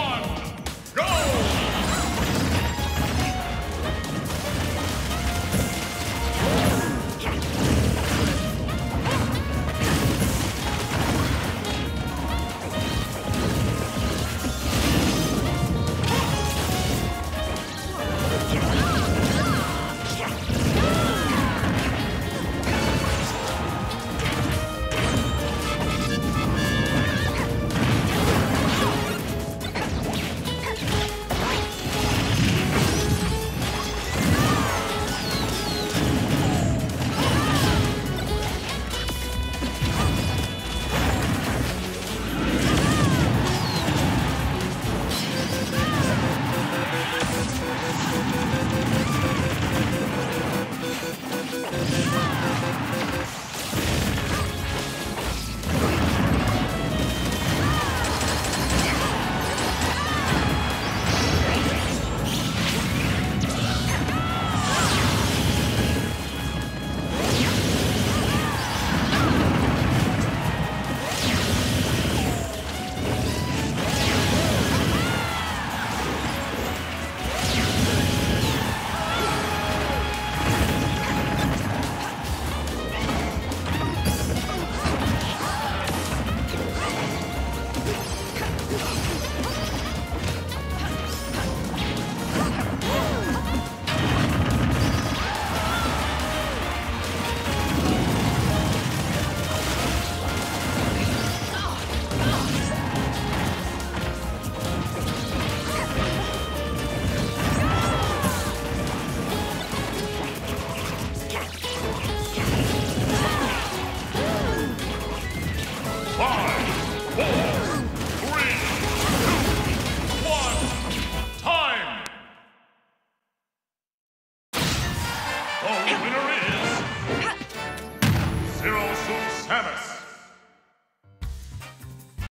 one, Five, four, three, two, one, time! The winner is Zero Suit Samus.